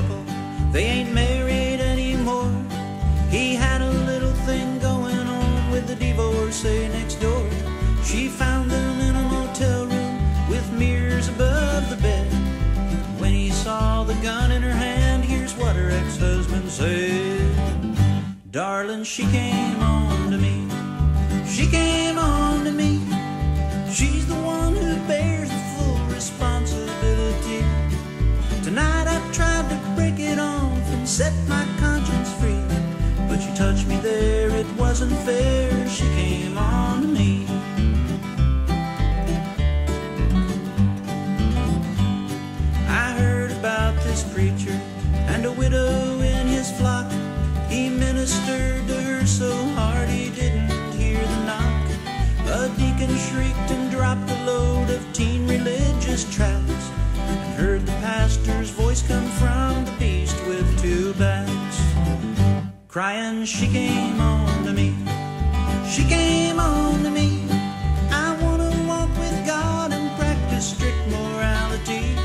couple. They ain't married anymore. He had a little thing going on with the divorcee next door. She found them in a motel room with mirrors above the bed. When he saw the gun in her hand, here's what her ex-husband said. Darling, she came on to me. She came on set my conscience free. But she touched me there, it wasn't fair. She came on me. I heard about this preacher and a widow in his flock. He ministered to her so hard he didn't hear the knock. A deacon shrieked Crying, she came on to me. She came on to me. I want to walk with God and practice strict morality.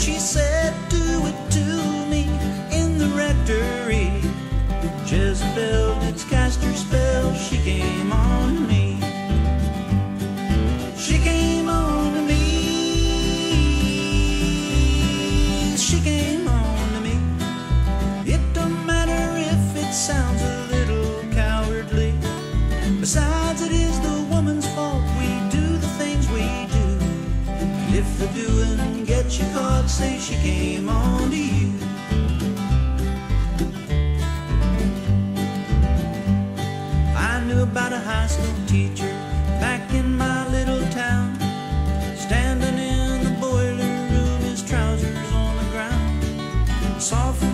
She said, Do it to me in the rectory. Jezebel sounds a little cowardly. Besides, it is the woman's fault. We do the things we do. And if the doing gets you caught, say she came on to you. I knew about a high school teacher back in my little town. Standing in the boiler room, his trousers on the ground. Sophomore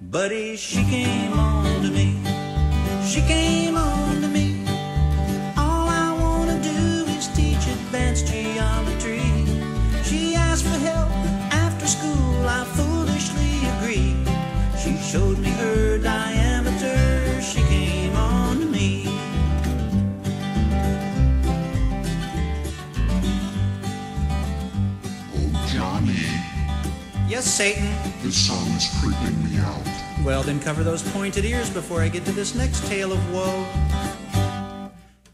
Buddy, she came on to me. She came on to me. All I wanna do is teach advanced geometry. She asked for help after school, I foolishly agreed. She showed me her diameter, she came on to me. Oh, Johnny, Yes, Satan. this song is creeping me out. Well, then cover those pointed ears before I get to this next tale of woe.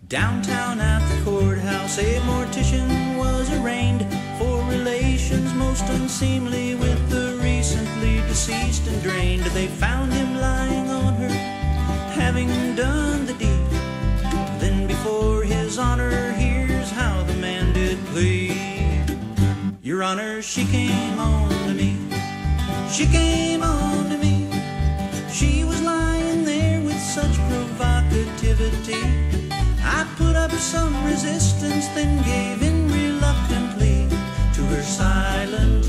Downtown at the courthouse, a mortician was arraigned for relations most unseemly with the recently deceased and drained. They found him lying on her, having done the deed. Then before his honor, here's how the man did plead. Your honor, she came on. She came on to me. She was lying there with such provocativity. I put up some resistance, then gave in reluctantly to her silent